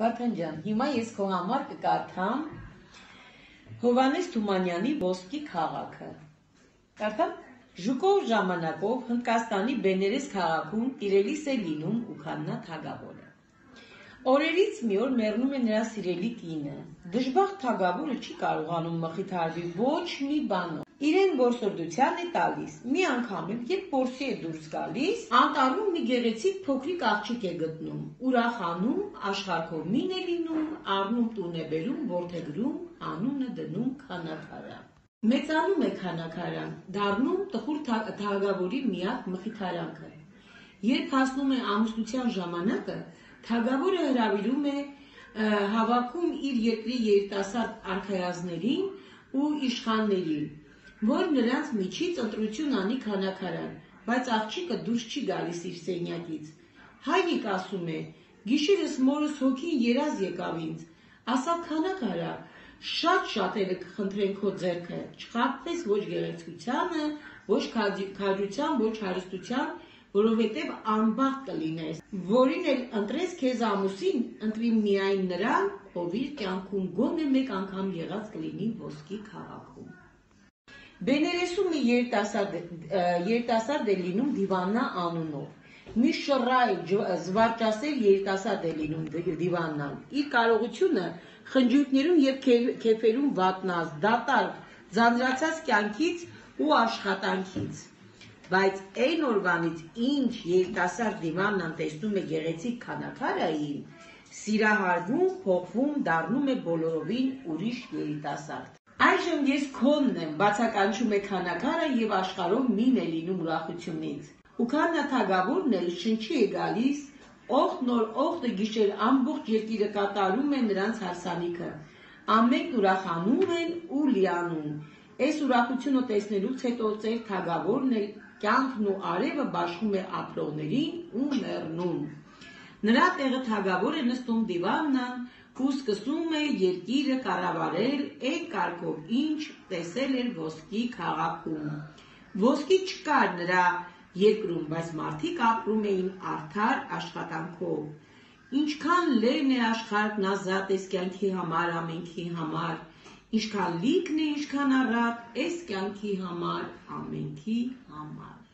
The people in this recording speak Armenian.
Վարդան ջան, հիմա ես քո համար կկարդամ Հովանես Թումանյանի Ոսկի քաղաքը։ Կարդամ Ժուկով ժամանակով Հնդկաստանի Բեներես քաղաքում տիրելիս է լինում Ուքաննա թագավորը։ Օրերից մի օր մեռնում է նրա սիրելի կինը։ Դժբախտ թագավորը չի կարողանում մխիթարվի ոչ մի բանով իրեն որսորդության է տալիս։ Մի անգամին, երբ որսի է դուրս գալիս, անտառում մի գեղեցիկ փոքրիկ աղջիկ է գտնում։ Ուրախանում, աշխարհքորմին է լինում, առնում տուն է բերում, որթեգրում, անունը դնում քանակարա։ Մեծանում է քանակարան, դառնում տխուր թագավորի միակ մխիթարանքը։ Երբ հասնում է ամուսնության ժամանակը, թագավորը հրավիրում է հավաքում իր երկրի երիտասարդ արքայազներին ու իշխաններին որ նրանց միջից ընտրություն անի քանակարան, բայց աղջիկը դուրս չի գալիս իր սենյակից։ Հայրիկ ասում է. «Գիշերս մորս հոգին երազ եկավ ինձ, ասա քանակ արա, շատ շատերը կխնդրեն քո ձեռքը, չխաբվես ոչ գեղեցկությանը, ոչ քաջության, ոչ հարստության, որովհետև անբախտ կլինես, որին էլ ընտրես քեզ ամուսին, ընտրի միայն նրան, ով իր կյանքում գոնե մեկ անգամ եղած կլինի ոսկի քաղաքում։ Բեներեսում մի երիտասարդ երիտասարդ է լինում Դիվաննա անունով։ Մի շռայ զվարճասեր երիտասարդ է լինում Դիվաննան։ Իր կարողությունը խնջույքներում եւ քեֆերում վատնած, դատարկ, ձանձրացած կյանքից ու աշխատանքից։ Բայց այն օրվանից ինչ երիտասարդ Դիվաննան տեսնում է գեղեցիկ քանակարային, սիրահարվում, փոխվում, դառնում է բոլորովին ուրիշ երիտասարդ։ Այժմ ես քոնն եմ, բացականչում է քանակարը եւ աշխարհով մին է լինում ուրախությունից։ Ու քաննա թագավորն էլ շնչի է գալիս, օխտ նոր օխտը գիշեր ամբողջ երկիրը կատարում է նրանց հարսանիքը։ Ամենքն ուրախանում են ու լիանում։ Այս ուրախությունը տեսնելուց հետո ծեր թագավորն էլ կյանքն ու արևը բաշխում է ապրողներին ու մեռնում։ Նրա տեղը թագավոր է նստում դիվաննան, ու սկսում է երկիրը կառավարել այն կարգով, ինչ տեսել էր ոսկի քաղաքում։ Ոսկի չկար նրա երկրում, բայց մարդիկ ապրում էին արդար աշխատանքով։ Ինչքան լերն է աշխարհն ազատ էս կյանքի համար, ամենքի համար, ինչքան լիքն է, ինչքան առատ, էս կյանքի համար, ամենքի համար։